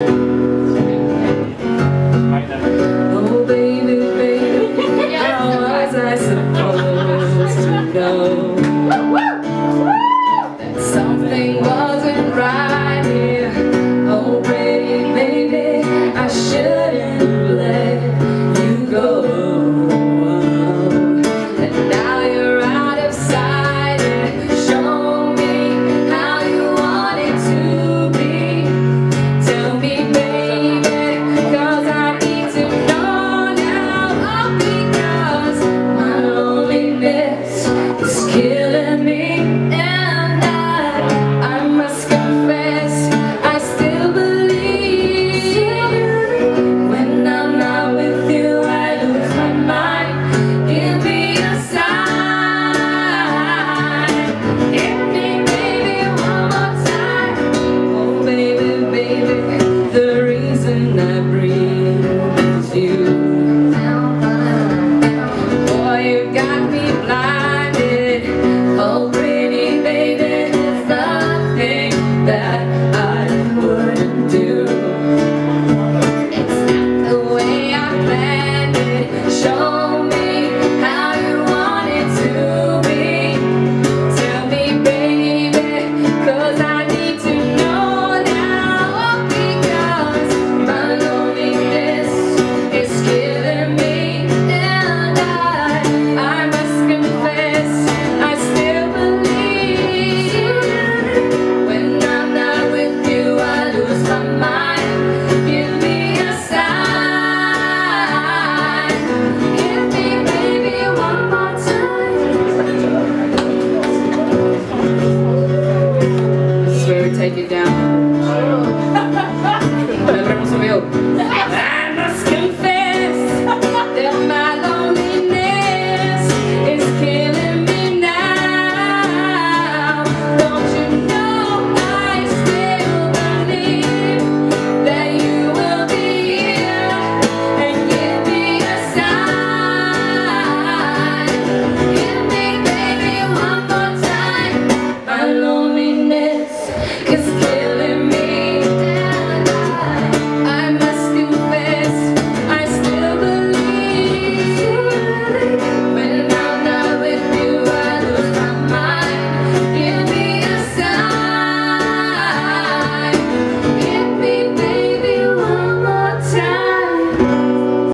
you take it down. Lembra pro meu. I must confess.